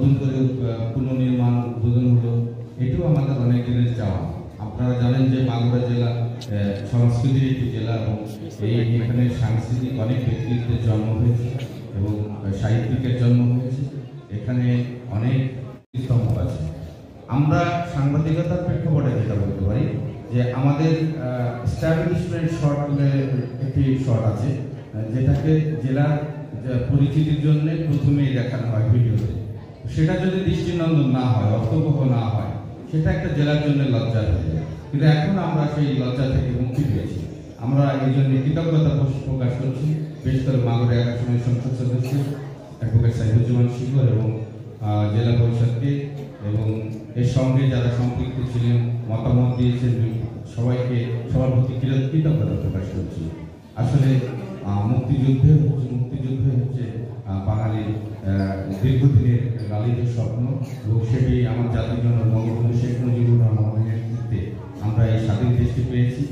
নতুন পুনর্নির্মাণ, উদ্বোধন হলো, এটাও আমাদের অনেক দিনের চাওয়া। আপনারা জানেন যে মাগুরা জেলা সংস্কৃতির একটি জেলা এবং এই এখানে সাংস্কৃতিক অনেক ব্যক্তিত্বের জন্ম হয়েছে এবং সাহিত্যিকের জন্ম হয়েছে। এখানে অনেক স্তম্ভ আছে। আমরা সাংবাদিকতার প্রেক্ষাপটে যেটা বলতে পারি, যে আমাদের স্ট্যাবলিশমেন্ট শর্ট একটি শর্ট আছে যেটাকে জেলার পরিচিতির জন্য প্রথমেই দেখানো সেটা যদি দৃষ্টিনন্দন না হয় অর্থবহ না হয়, সেটা একটা জেলার জন্য লজ্জা হয়ে যায়। কিন্তু এখন আমরা সেই লজ্জা থেকে মুক্তি পেয়েছি। আমরা এই জন্য কৃতজ্ঞতা প্রকাশ- করছি। বিশেষ করে মাগুরা একাশনের সংসদ সদস্য, অ্যাডভোকেট সাইফুজ্জামান শিকর এবং জেলা পরিষদকে এবং এর সঙ্গে যারা সম্পৃক্ত ছিলেন, মতামত দিয়েছেন সবাইকে সবার প্রতি কৃতজ্ঞতা প্রকাশ করছি। আসলে মুক্তিযুদ্ধে মুক্তিযুদ্ধে হচ্ছে দীর্ঘদিনের লালিত স্বপ্ন এবং সেটি আমার জাতির জন্য বঙ্গবন্ধু শেখ মুজিবুর রহমানের নেতৃত্বে আমরা এই স্বাধীন দেশটি পেয়েছি।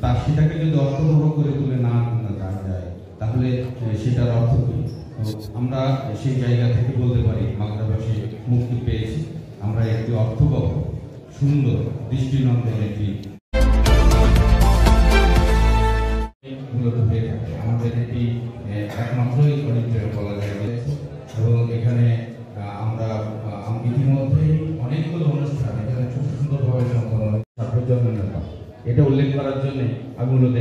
তার সেটাকে যদি অর্থবহ করে তুলে না দেওয়া যায়, তাহলে সেটার অর্থ কী? আমরা সেই জায়গা থেকে বলতে পারি বাংলাভাষী মুক্তি পেয়েছি। আমরা একটি অর্থবহ, সুন্দর দৃষ্টিনন্দন একটি মূলত হয়ে থাকে। আমাদের এটি একমাত্রই অডিটোরিয়াম বলা যায় যে, এবং এখানে আহ, আমরা আহ, আম- ইতিমধ্যেই অনেকগুলো অনুষ্ঠান এখানে খুব সুন্দরভাবে সম্পন্ন হয়। সার্বজনীন ব্যাপার। এটা উল্লেখ করার জন্য আমি মূলত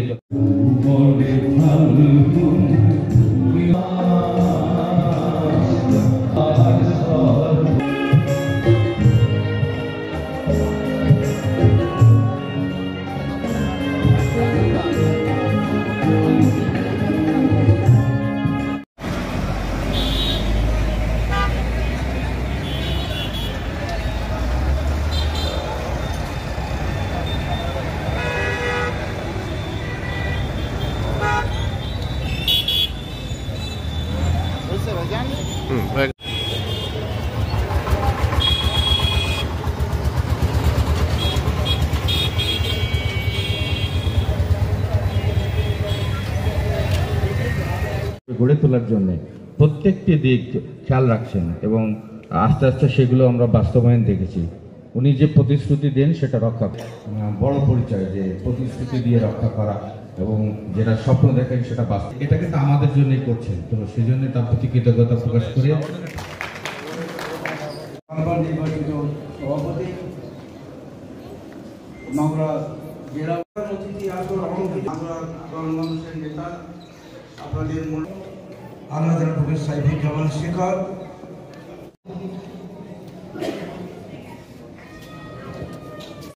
গড়ে তোলার জন্য প্রত্যেকটি দিক খেয়াল রাখছেন এবং আস্তে আস্তে সেগুলো আমরা বাস্তবায়ন দেখেছি। উনি যে প্রতিশ্রুতি দেন সেটা রক্ষা বড় পরিচয় যে প্রতিশ্রুতি দিয়ে রক্ষা করা এবং যেটা স্বপ্ন দেখেন সেটা বাস্তব। এটা কিন্তু আমাদের জন্যই করছেন। তো সেই জন্য তার প্রতি কৃতজ্ঞতা প্রকাশ করে। নির্বাচিত সভাপতি মাগুরা জেলা অতিথি আসর আমরা গণমানুষের নেতা আপনাদের আল্লাহ প্রফেসর সাইফুজ্জামান শেখর